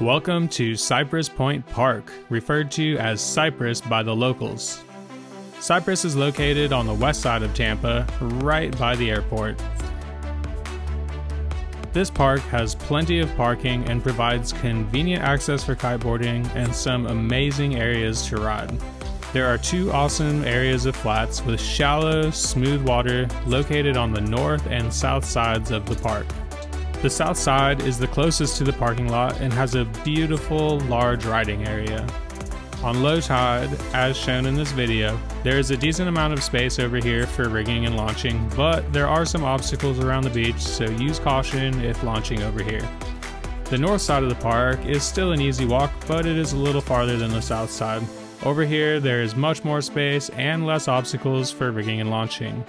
Welcome to Cypress Point Park, referred to as Cypress by the locals. Cypress is located on the west side of Tampa, right by the airport. This park has plenty of parking and provides convenient access for kiteboarding and some amazing areas to ride. There are two awesome areas of flats with shallow, smooth water located on the north and south sides of the park. The south side is the closest to the parking lot and has a beautiful large riding area. On low tide, as shown in this video, there is a decent amount of space over here for rigging and launching, but there are some obstacles around the beach, so use caution if launching over here. The north side of the park is still an easy walk, but it is a little farther than the south side. Over here, there is much more space and less obstacles for rigging and launching.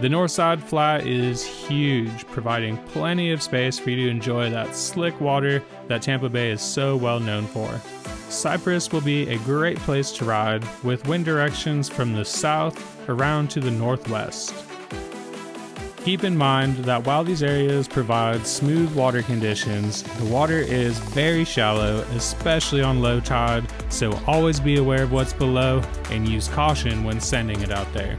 The north side flat is huge, providing plenty of space for you to enjoy that slick water that Tampa Bay is so well known for. Cypress will be a great place to ride, with wind directions from the south around to the northwest. Keep in mind that while these areas provide smooth water conditions, the water is very shallow, especially on low tide, so always be aware of what's below and use caution when sending it out there.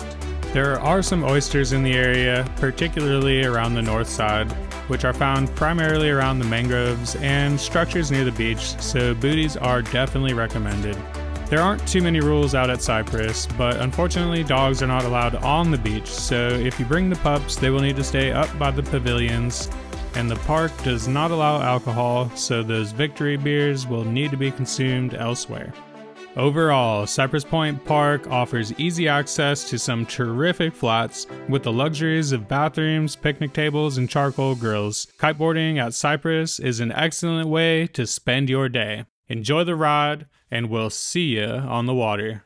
There are some oysters in the area, particularly around the north side, which are found primarily around the mangroves and structures near the beach, so booties are definitely recommended. There aren't too many rules out at Cypress, but unfortunately dogs are not allowed on the beach, so if you bring the pups, they will need to stay up by the pavilions, and the park does not allow alcohol, so those victory beers will need to be consumed elsewhere. Overall, Cypress Point Park offers easy access to some terrific flats with the luxuries of bathrooms, picnic tables, and charcoal grills. Kiteboarding at Cypress is an excellent way to spend your day. Enjoy the ride, and we'll see you on the water.